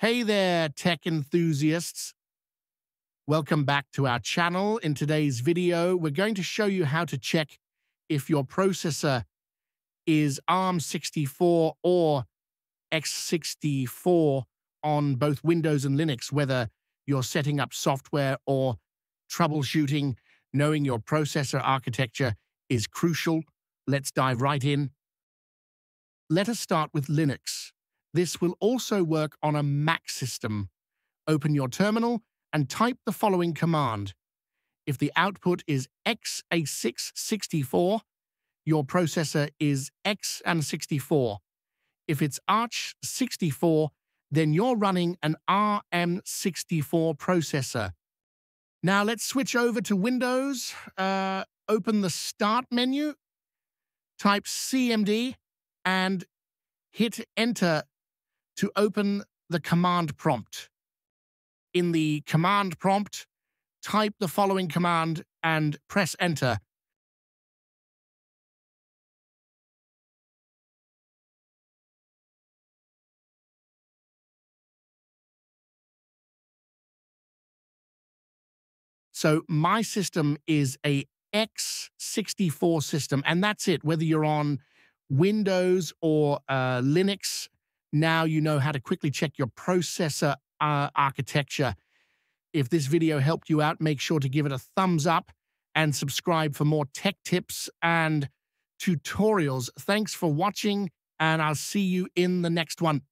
Hey there, tech enthusiasts. Welcome back to our channel. In today's video, we're going to show you how to check if your processor is ARM64 or x64 on both Windows and Linux, whether you're setting up software or troubleshooting, knowing your processor architecture is crucial. Let's dive right in. Let us start with Linux. This will also work on a Mac system. Open your terminal and type the following command. If the output is x86-64, your processor is x and 64. If it's aarch64, then you're running an ARM64 processor. Now let's switch over to Windows. Uh, open the Start menu, type CMD, and hit Enter to open the command prompt. In the command prompt, type the following command and press Enter. So my system is a x64 system, and that's it. Whether you're on Windows or uh, Linux, now you know how to quickly check your processor uh, architecture. If this video helped you out, make sure to give it a thumbs up and subscribe for more tech tips and tutorials. Thanks for watching, and I'll see you in the next one.